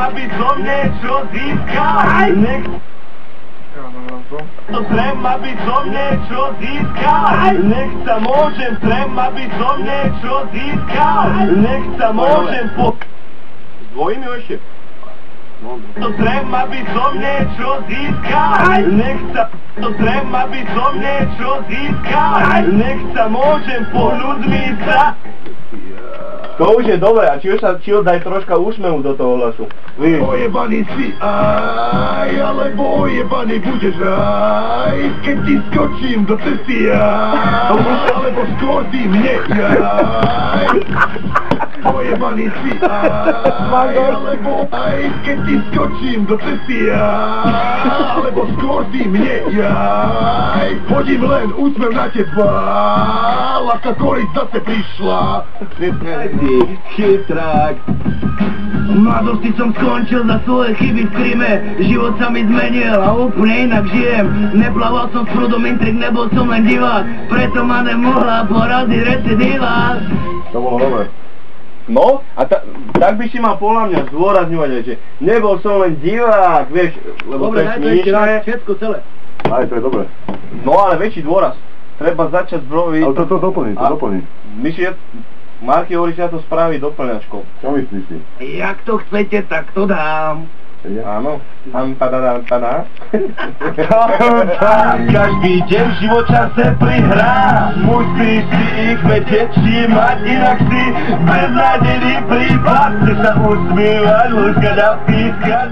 aby som niečo získal. Nech to trem, aby som niečo získal. Nech sa môžem, trem, aby som niečo získal. Nech sa môžem po... Dvojím ju ešte. To trem, aby som niečo získal. Nech sa... To trem, aby som niečo získal. Nech sa môžem po ľuďmi sa... To už je dobré, a či už sa či daj troška úsmevu do toho hlasu. Vidíš? Ojebaný si aj, alebo ojebaný budeš aj, keď ti skočím do cesty aj, alebo skôr ty mne aj. Ojebaný si aj, alebo aj, keď ti skočím do cesty aj, alebo skôr ty mne aj. Hodím len úsmev na teba, láska koriť zase prišla. Chytrák. V mladosti som skončil za svoje chyby v Kryme Život sa mi zmenil a úplne inak žijem Neplával som s prúdom intrik, nebol som len divák Preto ma nemohla poraziť recidíva To bolo dobre. No, a ta, tak by si mal podľa mňa zdôrazňovať, že nebol som len divák, vieš, lebo Dobre, to je smiešné. všetko celé. Aj, to je dobre. No ale väčší dôraz. Treba začať zbrojiť. Ale to, to doplní, to doplní. Myslíš, že Marky hovorí, že ja to spraví doplňačkou. Čo myslíš si? Jak to chcete, tak to dám Ja? Áno. Tam, tada, tada. Každý deň v živočase prihrá Musíš si ich vedieť všímať Inak si beznadený prípad Chceš sa usmievať, lúskať a pískať